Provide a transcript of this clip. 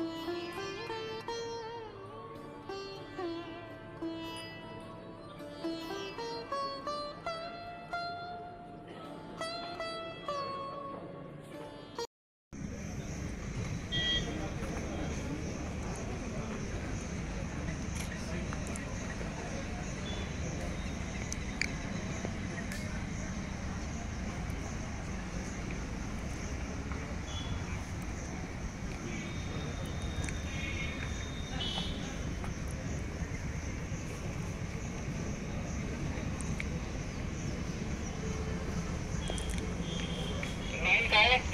Yeah. es